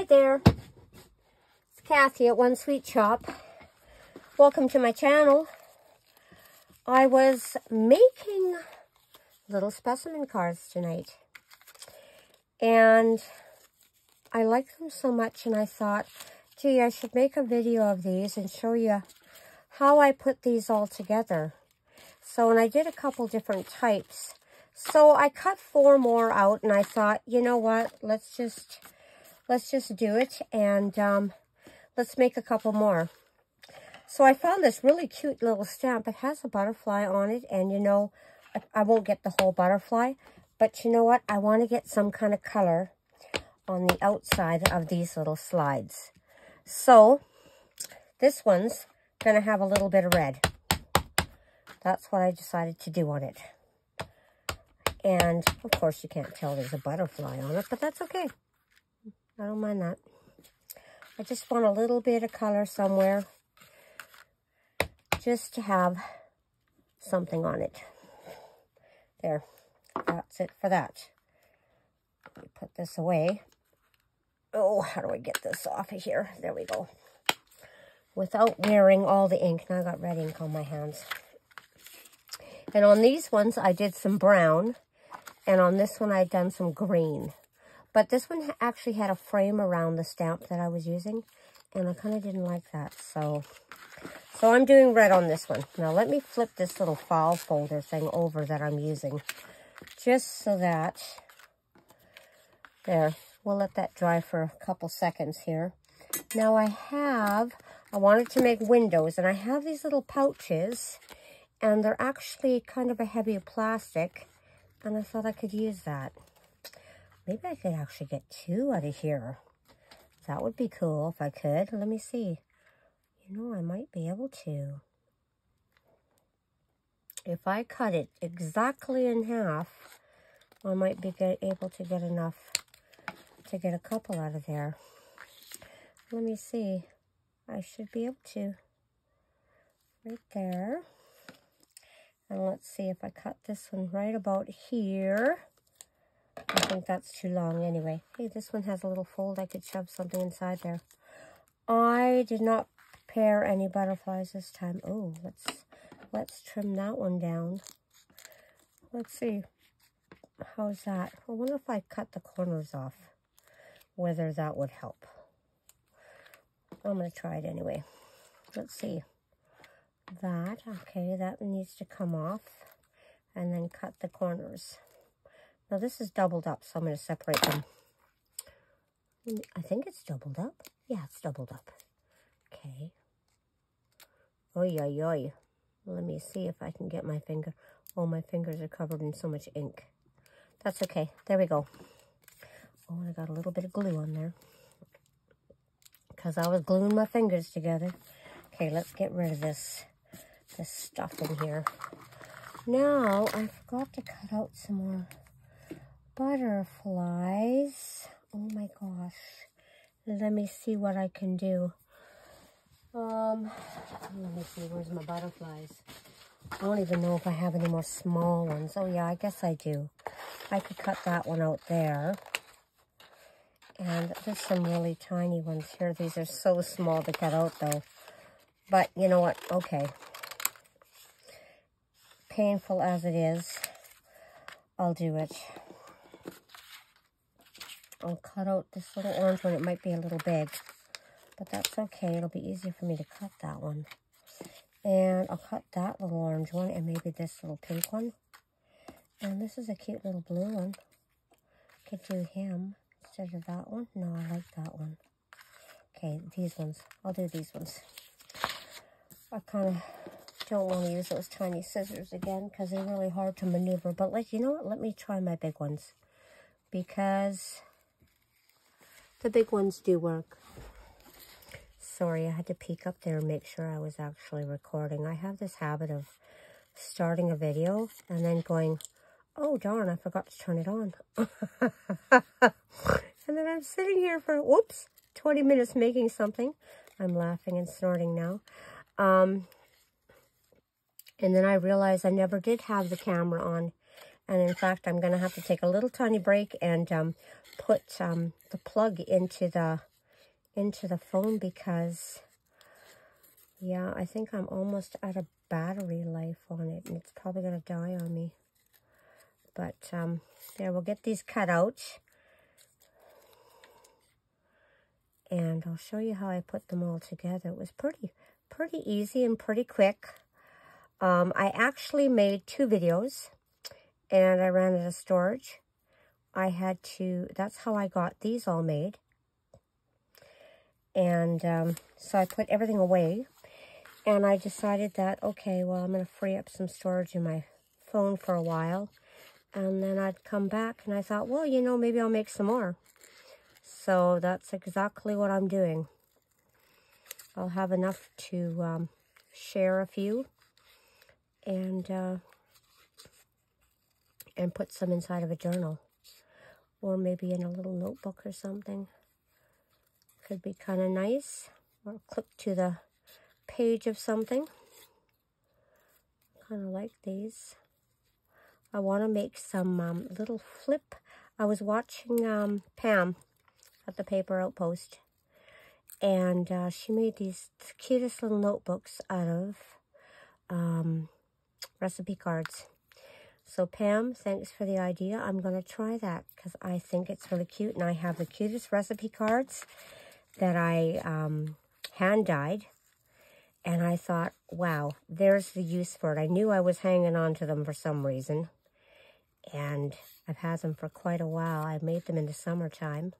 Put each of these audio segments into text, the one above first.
Hi there. It's Kathy at One Sweet Shoppe. Welcome to my channel. I was making little specimen cards tonight. And I like them so much and I thought, gee, I should make a video of these and show you how I put these all together. So, and I did a couple different types. So I cut four more out and I thought, you know what, let's just let's just do it and um, let's make a couple more. So I found this really cute little stamp. It has a butterfly on it and you know, I won't get the whole butterfly, but you know what? I want to get some kind of color on the outside of these little slides. So this one's going to have a little bit of red. That's what I decided to do on it. And of course you can't tell there's a butterfly on it, but that's okay. I don't mind that. I just want a little bit of color somewhere just to have something on it. There, that's it for that. Put this away. Oh, how do I get this off of here? There we go. Without wearing all the ink. Now I got red ink on my hands. And on these ones, I did some brown. And on this one, I'd done some green. But this one actually had a frame around the stamp that I was using. And I kind of didn't like that. So, so I'm doing red on this one. Now let me flip this little file folder thing over that I'm using. Just so that, there, we'll let that dry for a couple seconds here. Now I have, I wanted to make windows. And I have these little pouches. And they're actually kind of a heavy plastic. And I thought I could use that. Maybe I could actually get two out of here. That would be cool if I could. Let me see. You know, I might be able to. If I cut it exactly in half, I might be get, able to get enough to get a couple out of there. Let me see. I should be able to. Right there. And let's see if I cut this one right about here. I think that's too long anyway. Hey, this one has a little fold. I could shove something inside there. I did not prepare any butterflies this time. Oh, let's let's trim that one down. Let's see. How's that? I wonder if I cut the corners off, whether that would help. I'm going to try it anyway. Let's see that. Okay, that needs to come off. And then cut the corners. Now this is doubled up, so I'm going to separate them. I think it's doubled up. Yeah, it's doubled up. Okay. Oi, oi, oi. Let me see if I can get my finger. Oh, my fingers are covered in so much ink. That's okay. There we go. Oh, I got a little bit of glue on there. Because I was gluing my fingers together. Okay, let's get rid of this this stuff in here. Now, I forgot to cut out some more butterflies. Oh my gosh. Let me see what I can do. Um, let me see, where's my butterflies? I don't even know if I have any more small ones. Oh yeah, I guess I do. I could cut that one out there. And there's some really tiny ones here. These are so small to cut out though. But you know what? Okay painful as it is, I'll do it. I'll cut out this little orange one. It might be a little big, but that's okay. It'll be easier for me to cut that one. And I'll cut that little orange one and maybe this little pink one. And this is a cute little blue one. Could do him instead of that one. No, I like that one. Okay, these ones. I'll do these ones. I kind of don't want to use those tiny scissors again because they're really hard to maneuver. But like, you know what? Let me try my big ones because the big ones do work. Sorry, I had to peek up there and make sure I was actually recording. I have this habit of starting a video and then going, oh darn, I forgot to turn it on. and then I'm sitting here for, whoops, 20 minutes making something. I'm laughing and snorting now. Um, and then I realized I never did have the camera on. And in fact, I'm going to have to take a little tiny break and um, put um, the plug into the into the phone because, yeah, I think I'm almost out of battery life on it. And it's probably going to die on me. But, um, we'll get these cut out. And I'll show you how I put them all together. It was pretty, pretty easy and pretty quick. Um, I actually made two videos and I ran out of storage. I had to, that's how I got these all made. And um, so I put everything away. And I decided that, okay, well, I'm going to free up some storage in my phone for a while. And then I'd come back and I thought, well, you know, maybe I'll make some more. So that's exactly what I'm doing. I'll have enough to um, share a few and uh, and put some inside of a journal or maybe in a little notebook or something. Could be kind of nice or clip to the page of something. Kind of like these. I want to make some um, little flip. I was watching um, Pam at the Paper Outpost and uh, she made these cutest little notebooks out of um, recipe cards. So Pam, thanks for the idea. I'm going to try that because I think it's really cute. And I have the cutest recipe cards that I um, hand-dyed. And I thought, wow, there's the use for it. I knew I was hanging on to them for some reason. And I've had them for quite a while. I made them in the summertime.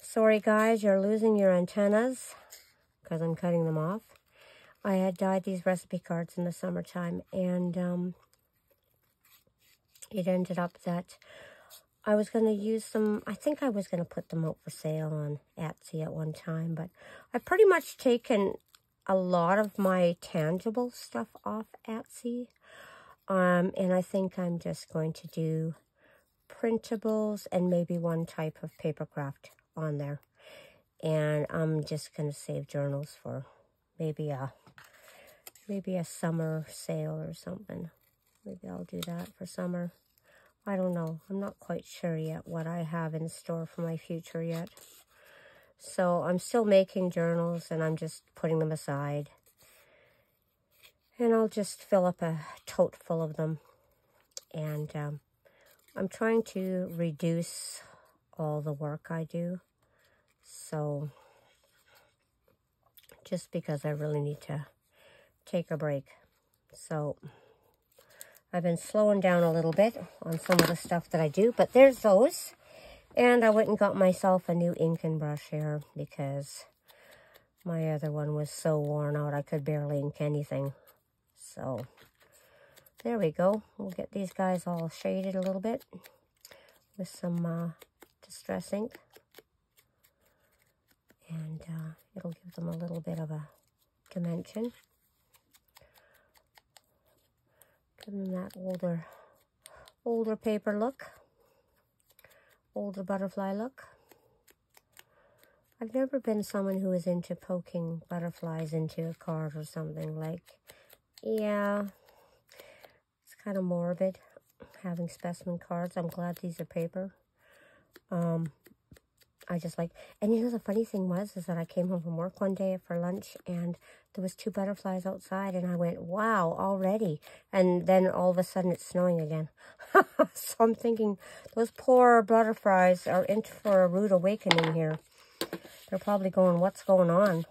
Sorry, guys, you're losing your antennas because I'm cutting them off. I had dyed these recipe cards in the summertime, and um, it ended up that I was going to use them. I think I was going to put them out for sale on Etsy at one time, but I've pretty much taken a lot of my tangible stuff off Etsy. Um, and I think I'm just going to do printables and maybe one type of paper craft on there. And I'm just going to save journals for maybe a maybe a summer sale or something. Maybe I'll do that for summer. I don't know. I'm not quite sure yet what I have in store for my future yet. So I'm still making journals and I'm just putting them aside. And I'll just fill up a tote full of them. And um, I'm trying to reduce all the work I do. So just because I really need to take a break. So I've been slowing down a little bit on some of the stuff that I do, but there's those. And I went and got myself a new ink and brush here because my other one was so worn out I could barely ink anything. So there we go. We'll get these guys all shaded a little bit with some uh, distress ink. And uh, it'll give them a little bit of a dimension. Give them that older, older paper look. Older butterfly look. I've never been someone who is into poking butterflies into a card or something. Like, yeah, it's kind of morbid having specimen cards. I'm glad these are paper. Um, I just like, and you know, the funny thing was, is that I came home from work one day for lunch and there was two butterflies outside and I went, wow, already. And then all of a sudden it's snowing again. so I'm thinking those poor butterflies are in for a rude awakening here. They're probably going, what's going on?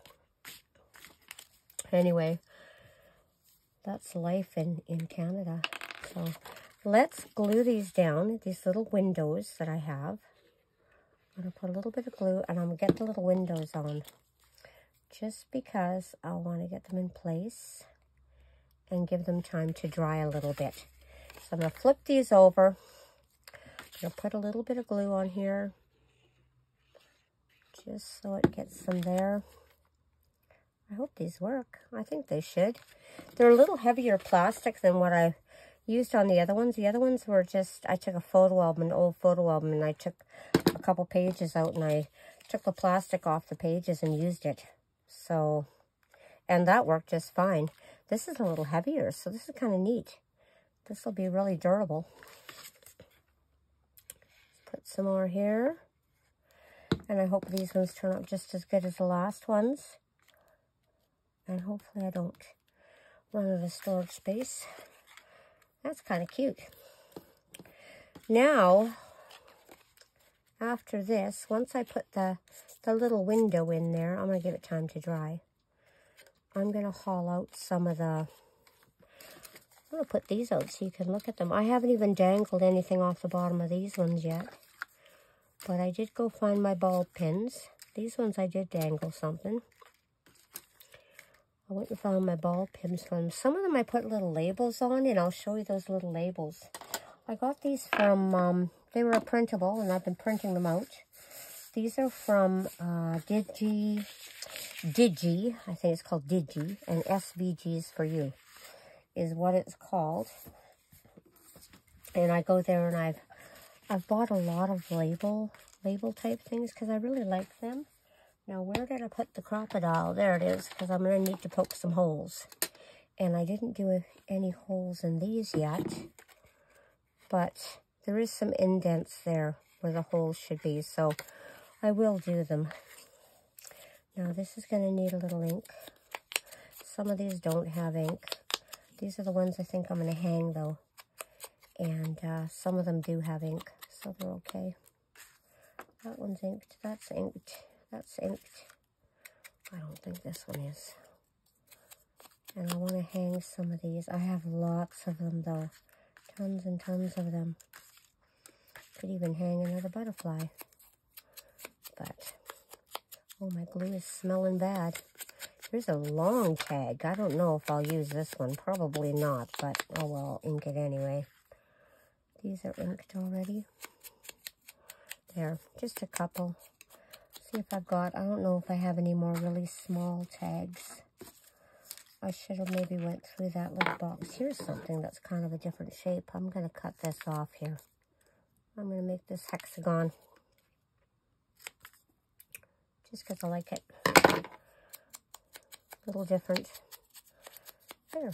Anyway, that's life in, in Canada. So let's glue these down, these little windows that I have. I'm going to put a little bit of glue and I'm going to get the little windows on just because I want to get them in place and give them time to dry a little bit. So I'm going to flip these over. I'm going to put a little bit of glue on here just so it gets them there. I hope these work. I think they should. They're a little heavier plastic than what I used on the other ones. The other ones were just, I took a photo album, an old photo album, and I took couple pages out and I took the plastic off the pages and used it. So, and that worked just fine. This is a little heavier, so this is kind of neat. This will be really durable. Put some more here. And I hope these ones turn out just as good as the last ones. And hopefully I don't run out of storage space. That's kind of cute. Now, after this, once I put the, the little window in there, I'm going to give it time to dry. I'm going to haul out some of the... I'm going to put these out so you can look at them. I haven't even dangled anything off the bottom of these ones yet. But I did go find my ball pins. These ones I did dangle something. I went and found my ball pins from some of them I put little labels on and I'll show you those little labels. I got these from, um, they were printable and I've been printing them out. These are from uh, Digi, Digi, I think it's called Digi, and SVGs for you is what it's called. And I go there and I've I've bought a lot of label label type things because I really like them. Now, where did I put the Crop-A-Dile? There it is, because I'm going to need to poke some holes. And I didn't do any holes in these yet, but there is some indents there where the holes should be, so I will do them. Now, this is going to need a little ink. Some of these don't have ink. These are the ones I think I'm going to hang, though. And uh, some of them do have ink, so they're okay. That one's inked. That's inked. That's inked. I don't think this one is. And I want to hang some of these. I have lots of them, though. Tons and tons of them. Could even hang another butterfly. But, oh, my glue is smelling bad. Here's a long tag. I don't know if I'll use this one. Probably not, but oh well, I'll ink it anyway. These are inked already. There, just a couple. See if I've got, I don't know if I have any more really small tags. I should have maybe went through that little box. Here's something that's kind of a different shape. I'm going to cut this off here. I'm going to make this hexagon. Just because I like it. A little different. There.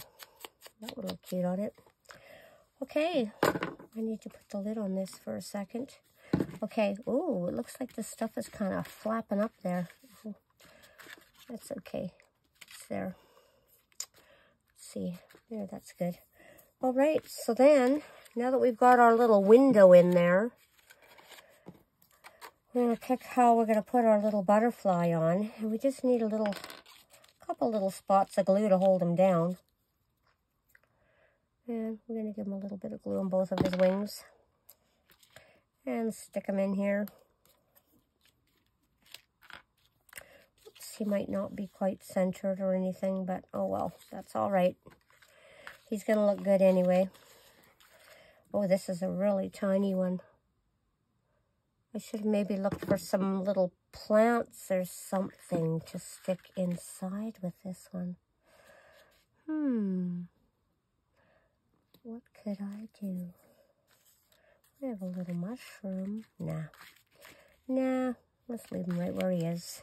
That would look cute on it. Okay. I need to put the lid on this for a second. Okay, oh, it looks like the stuff is kind of flapping up there. That's okay. It's there. Let's see. There, that's good. All right, so then, now that we've got our little window in there, we're going to pick how we're going to put our little butterfly on. And we just need a little, couple little spots of glue to hold him down. And we're going to give him a little bit of glue on both of his wings and stick them in here. Oops, he might not be quite centered or anything, but oh well, that's all right. He's going to look good anyway. Oh, this is a really tiny one. I should maybe look for some little plants or something to stick inside with this one. Hmm. What could I do? I have a little mushroom. Nah. Nah. Let's leave him right where he is.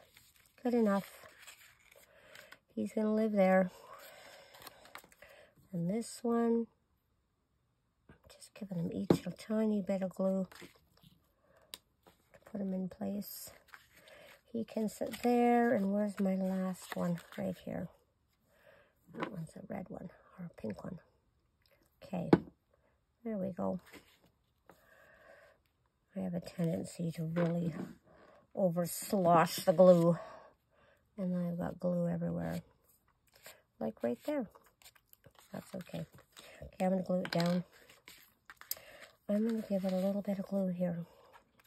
Good enough. He's going to live there. And this one, giving him each a tiny bit of glue to put him in place. He can sit there. And where's my last one? Right here. That one's a red one or a pink one. Okay. There we go. I have a tendency to really over slosh the glue. And I've got glue everywhere. Like right there. That's okay. Okay, I'm going to glue it down. I'm going to give it a little bit of glue here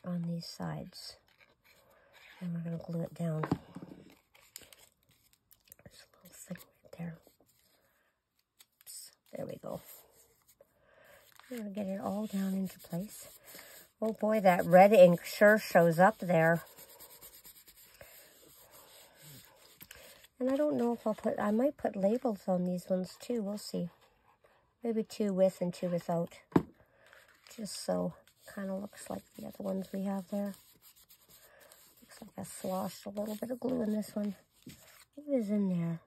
on these sides. And we're going to glue it down. There's a little thing right there. Oops. There we go. I'm going to get it all down into place. Oh boy, that red ink sure shows up there. And I don't know if I'll put, I might put labels on these ones too. We'll see. Maybe two with and two without. Just so kind of looks like the other ones we have there. Looks like I sloshed a little bit of glue in this one. What is in there?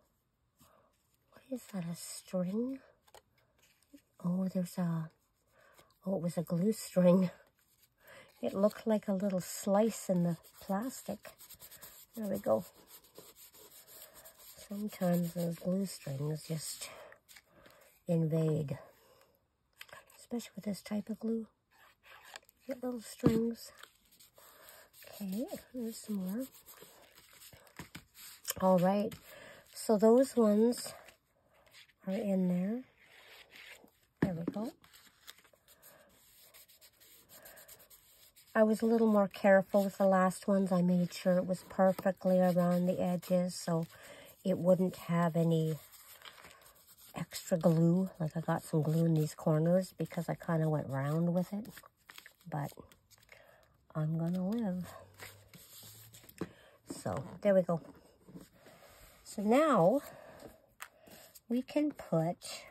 What is that, a string? Oh, there's a, oh, it was a glue string. it looked like a little slice in the plastic. There we go. Sometimes those glue strings just invade, especially with this type of glue. Get little strings. Okay, there's some more. All right, so those ones are in there. There we go. I was a little more careful with the last ones. I made sure it was perfectly around the edges so it wouldn't have any extra glue. Like I got some glue in these corners because I kind of went round with it. But I'm going to live. So there we go. So now we can put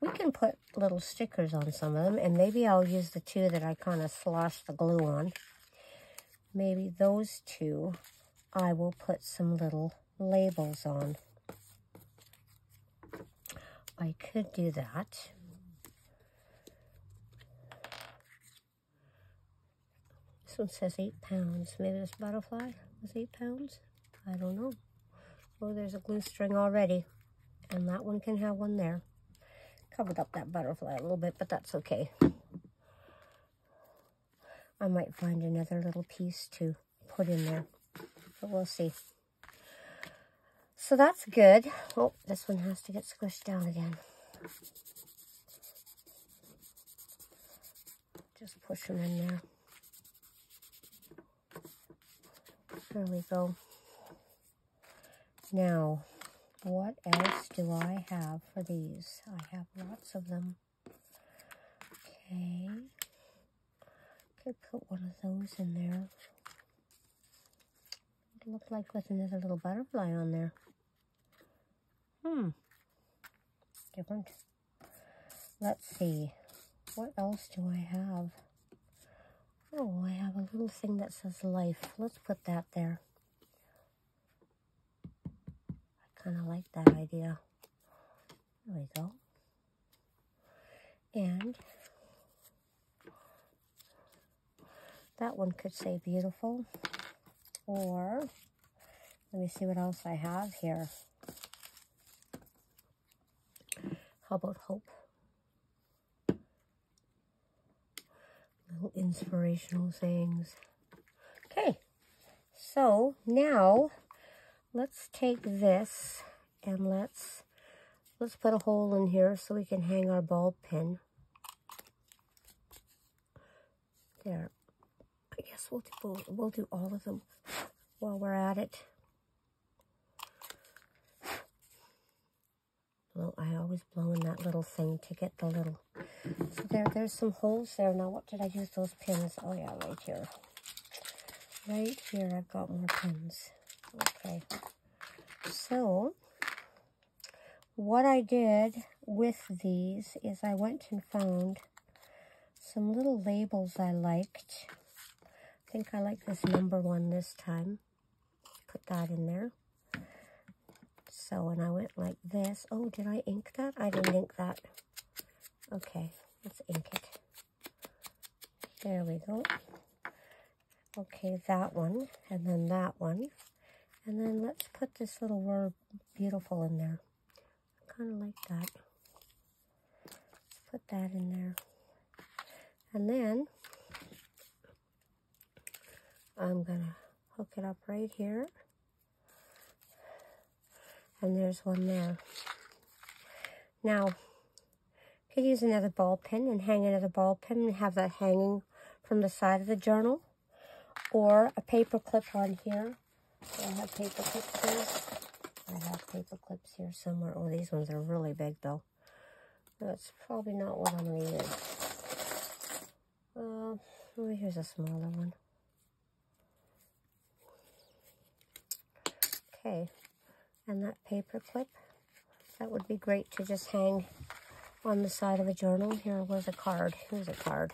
we can put little stickers on some of them, and maybe I'll use the two that I kind of sloshed the glue on. Maybe those two I will put some little labels on. I could do that. This one says eight pounds. Maybe this butterfly was eight pounds. I don't know. Oh, there's a glue string already. And that one can have one there. Covered up that butterfly a little bit, but that's okay. I might find another little piece to put in there, but we'll see. So that's good. Oh, this one has to get squished down again. Just push them in there. There we go. Now, what else do I have for these? I have lots of them. Okay. Could put one of those in there. It looked like with another little butterfly on there. Hmm. Different. Let's see. What else do I have? Oh, I have a little thing that says life. Let's put that there. I kind of like that idea. There we go. And that one could say beautiful. Or, let me see what else I have here. How about hope? Little inspirational things. Okay, so now let's take this and let's let's put a hole in here so we can hang our ball pin. There. I guess we'll do, we'll do all of them while we're at it. Well, I always blow in that little thing to get the little... So there, there's some holes there. Now, what did I use those pins? Oh, yeah, right here. Right here, I've got more pins. Okay. So, what I did with these is I went and found some little labels I liked. I think I like this number one this time. Put that in there. So, and I went like this. Oh, did I ink that? I didn't ink that. Okay, let's ink it. There we go. Okay, that one, and then that one. And then let's put this little word beautiful in there. kind of like that. Let's put that in there. And then I'm going to hook it up right here. And there's one there. Now, could use another ball pin and hang another ball pin and have that hanging from the side of the journal. Or a paper clip on here I have paper clips here? I have paper clips here somewhere. Oh, these ones are really big, though. That's probably not what I'm going to use. Uh, oh, here's a smaller one. Okay, and that paper clip, that would be great to just hang on the side of a journal. Here was a card. Here's a card.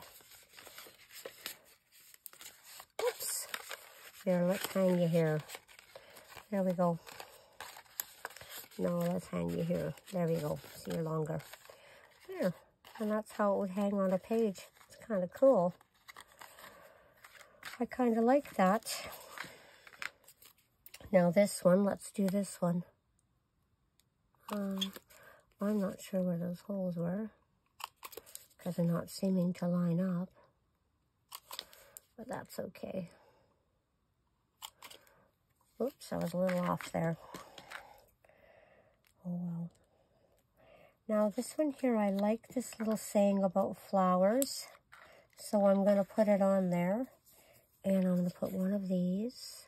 Oops. Here, let's hang you here. There we go. No, let's hang you here. There we go. See you longer. There. And that's how it would hang on a page. It's kind of cool. I kind of like that. Now this one, let's do this one. Um, I'm not sure where those holes were because they're not seeming to line up, but that's okay. Oops, I was a little off there. Oh well. Now this one here, I like this little saying about flowers. So I'm going to put it on there. And I'm going to put one of these.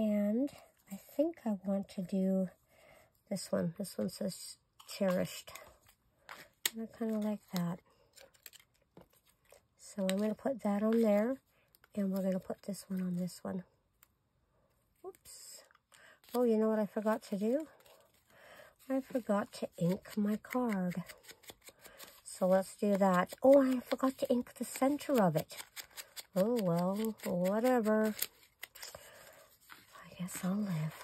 And I think I want to do this one. This one says cherished. And I kind of like that. So I'm going to put that on there. And we're going to put this one on this one. Oops. Oh, you know what I forgot to do? I forgot to ink my card. So let's do that. Oh, I forgot to ink the center of it. Oh, well, whatever. Guess I'll live.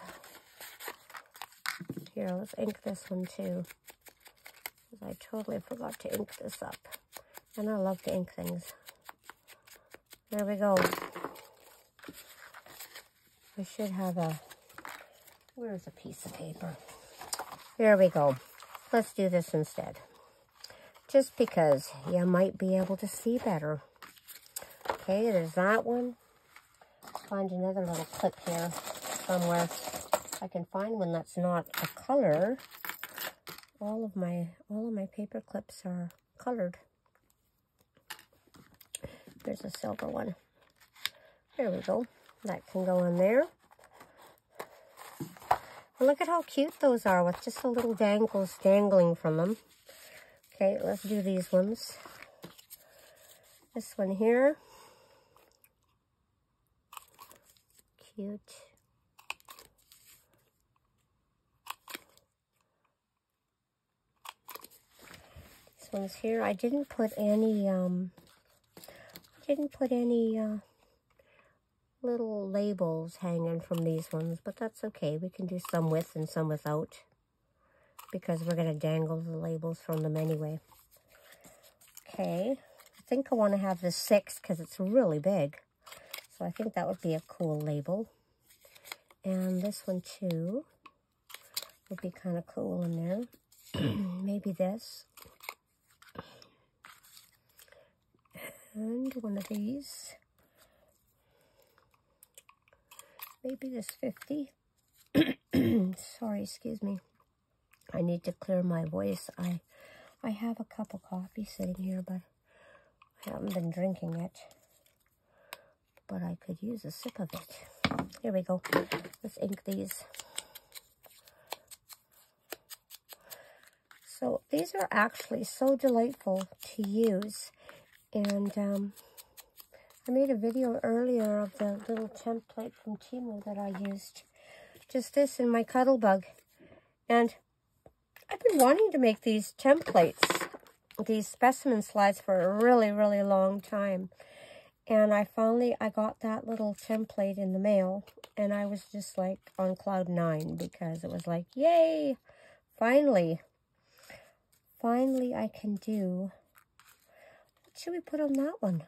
Here, let's ink this one too. I totally forgot to ink this up. And I love to ink things. There we go. We should have a, where's a piece of paper? There we go. Let's do this instead just because you might be able to see better. Okay, there's that one. Find another little clip here somewhere. I can find one that's not a color. All of my all of my paper clips are colored. There's a silver one. There we go. That can go in there. And look at how cute those are with just a little dangles dangling from them. Okay, let's do these ones. This one here. Cute. This here. I didn't put any, um, I didn't put any, uh, little labels hanging from these ones, but that's okay. We can do some with and some without because we're going to dangle the labels from them anyway. Okay, I think I want to have the six because it's really big. So I think that would be a cool label. And this one too would be kind of cool in there. Maybe this. And one of these. Maybe this 50. Sorry, excuse me. I need to clear my voice. I I have a cup of coffee sitting here, but I haven't been drinking it. But I could use a sip of it. Here we go. Let's ink these. So these are actually so delightful to use. And um, I made a video earlier of the little template from Temu that I used. Just this in my Cuttlebug. And I've been wanting to make these templates, these specimen slides for a really, really long time. And I finally, I got that little template in the mail. And I was just like on cloud nine because it was like, yay, finally. Finally, I can do, should we put on that one?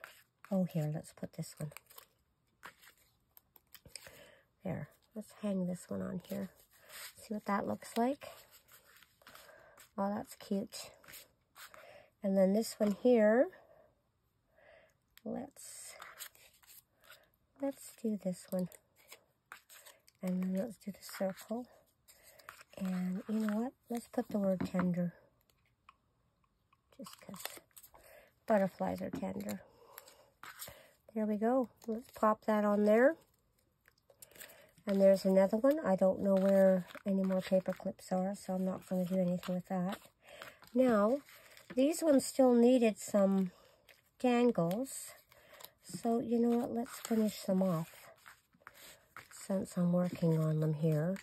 Oh, here, let's put this one. There, let's hang this one on here. See what that looks like. Oh, that's cute. And then this one here, let's, let's do this one. And then let's do the circle. And you know what? Let's put the word tender. Just because butterflies are tender. There we go. Let's pop that on there. And there's another one. I don't know where any more paper clips are, so I'm not going to do anything with that. Now, these ones still needed some dangles. So, you know what? Let's finish them off since I'm working on them here.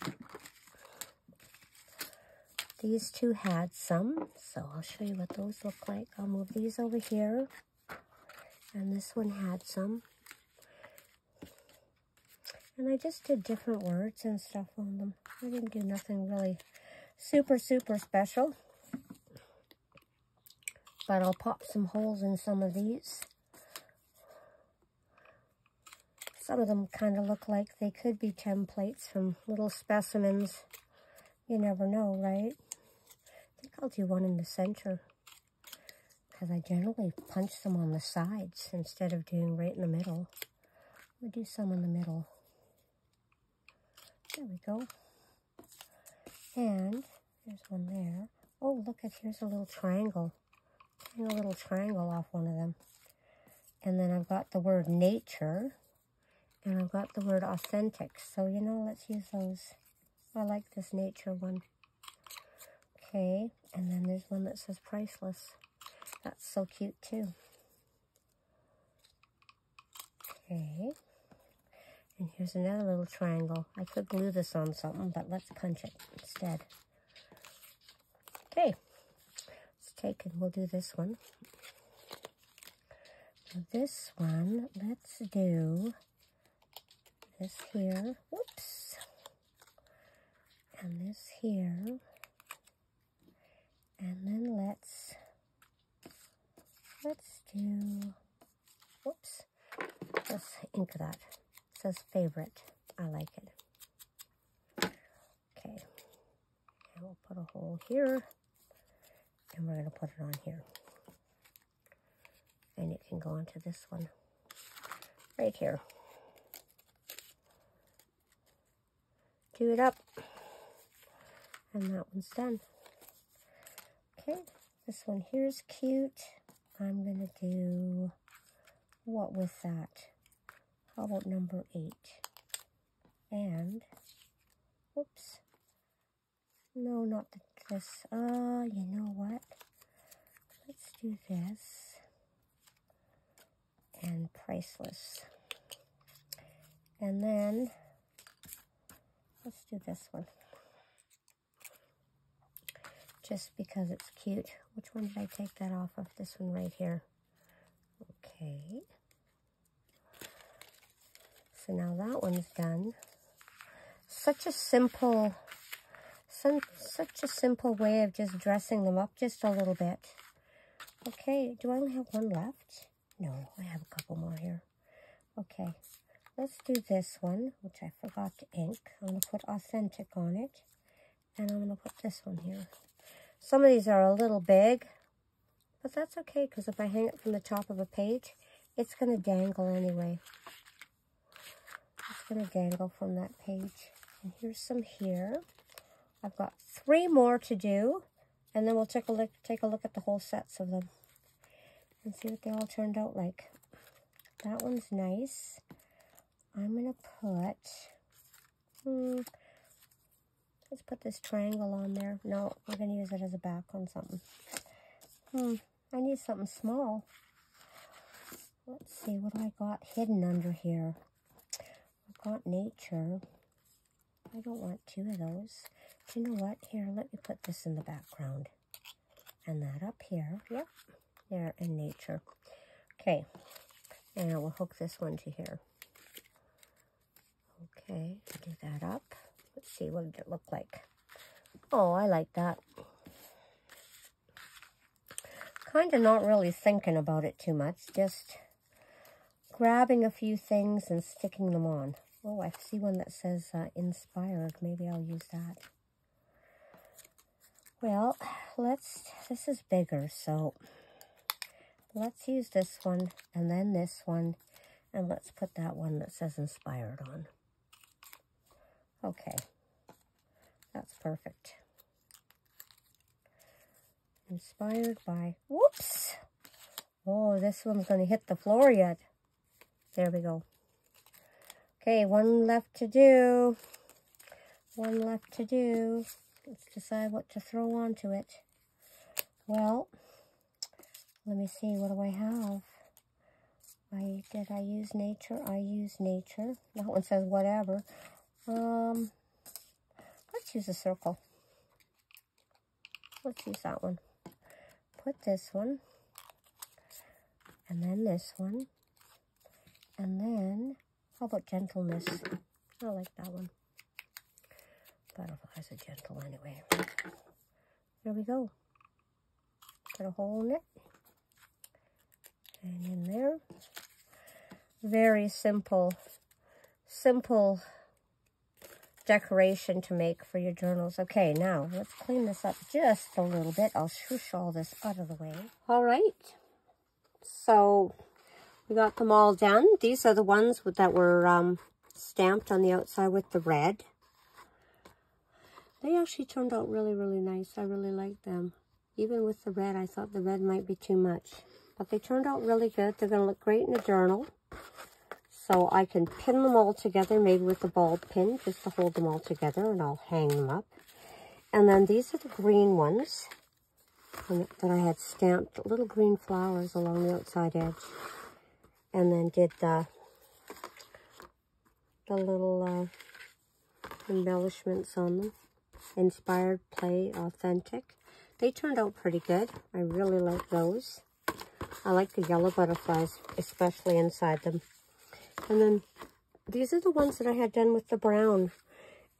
These two had some, so I'll show you what those look like. I'll move these over here. And this one had some. And I just did different words and stuff on them. I didn't do nothing really super, super special. But I'll pop some holes in some of these. Some of them kind of look like they could be templates from little specimens. You never know, right? I'll do one in the center because I generally punch them on the sides instead of doing right in the middle. We'll do some in the middle. There we go. And there's one there. Oh, look at here's a little triangle. a little triangle off one of them. And then I've got the word nature. And I've got the word authentic. So, you know, let's use those. I like this nature one. Okay, and then there's one that says priceless. That's so cute too. Okay. And here's another little triangle. I could glue this on something, but let's punch it instead. Okay. Let's take and we'll do this one. For this one, let's do this here. Whoops. And this here. And then let's, let's do, whoops, let's ink that. It says favorite. I like it. Okay. And we'll put a hole here. And we're going to put it on here. And it can go onto this one right here. Do it up. And that one's done. Okay, this one here is cute. I'm going to do, what with that? How about number eight? And, whoops. No, not this. Uh, you know what? Let's do this. And priceless. And then, let's do this one just because it's cute. Which one did I take that off of? This one right here. Okay. So now that one's done. Such a simple, some, such a simple way of just dressing them up just a little bit. Okay, do I only have one left? No, I have a couple more here. Okay, let's do this one, which I forgot to ink. I'm going to put authentic on it. And I'm going to put this one here. Some of these are a little big, but that's okay because if I hang it from the top of a page, it's going to dangle anyway. It's going to dangle from that page. And here's some here. I've got three more to do, and then we'll take a look, take a look at the whole sets of them and see what they all turned out like. That one's nice. I'm going to put, hmm, Let's put this triangle on there. No, we're going to use it as a back on something. Hmm, I need something small. Let's see, what I got hidden under here? I've got nature. I don't want two of those. Do you know what? Here, let me put this in the background. And that up here. Yep. There, in nature. Okay. And we'll hook this one to here. Okay, do that up. Let's see, what did it look like? Oh, I like that. Kind of not really thinking about it too much, just grabbing a few things and sticking them on. Oh, I see one that says uh, inspired. Maybe I'll use that. Well, let's, this is bigger, so let's use this one and then this one, and let's put that one that says inspired on. Okay, that's perfect. Inspired by, whoops. Oh, this one's going to hit the floor yet. There we go. Okay, one left to do. One left to do. Let's decide what to throw onto it. Well, let me see, what do I have? I Did I use nature? I use nature. That one says whatever. Um, let's use a circle. Let's use that one. Put this one, and then this one, and then, how about gentleness? I like that one. Butterflies are gentle anyway. There we go. Put a hole in it. And in there. Very simple simple decoration to make for your journals. Okay, now let's clean this up just a little bit. I'll shush all this out of the way. All right, so we got them all done. These are the ones that were um, stamped on the outside with the red. They actually turned out really, really nice. I really like them. Even with the red, I thought the red might be too much. But they turned out really good. They're going to look great in a journal. So I can pin them all together, maybe with a ball pin, just to hold them all together, and I'll hang them up. And then these are the green ones that I had stamped little green flowers along the outside edge. And then did the, the little uh, embellishments on them. Inspired Play Authentic. They turned out pretty good. I really like those. I like the yellow butterflies, especially inside them. And then these are the ones that I had done with the brown.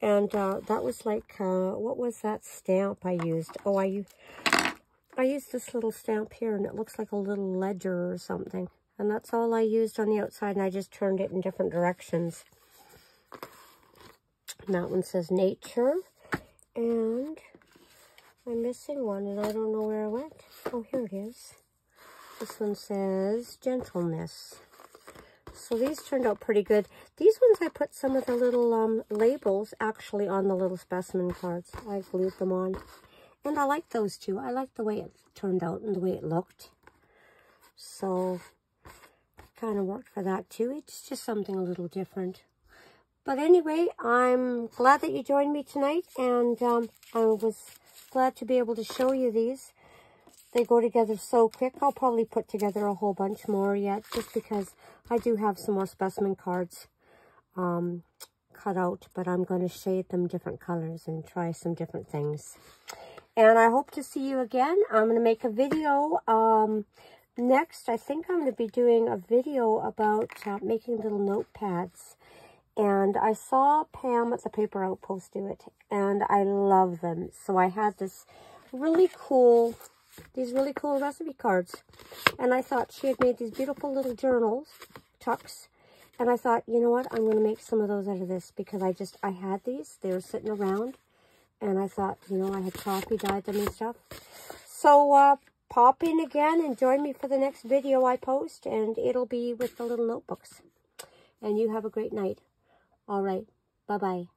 And uh, that was like, uh, what was that stamp I used? Oh, I I used this little stamp here, and it looks like a little ledger or something. And that's all I used on the outside, and I just turned it in different directions. And that one says nature. And I'm missing one, and I don't know where it went. Oh, here it is. This one says gentleness. So these turned out pretty good. These ones, I put some of the little um, labels actually on the little specimen cards. I glued them on. And I like those too. I like the way it turned out and the way it looked. So, kind of worked for that too. It's just something a little different. But anyway, I'm glad that you joined me tonight. And um, I was glad to be able to show you these. They go together so quick. I'll probably put together a whole bunch more yet just because I do have some more specimen cards um, cut out, but I'm going to shade them different colors and try some different things. And I hope to see you again. I'm going to make a video um, next. I think I'm going to be doing a video about uh, making little notepads. And I saw Pam at the Paper Outpost do it, and I love them. So I had this really cool these really cool recipe cards. And I thought she had made these beautiful little journals, tucks. And I thought, you know what, I'm going to make some of those out of this because I just, I had these. They were sitting around. And I thought, you know, I had coffee dyed them and stuff. So, uh, pop in again and join me for the next video I post. And it'll be with the little notebooks. And you have a great night. All right. Bye-bye.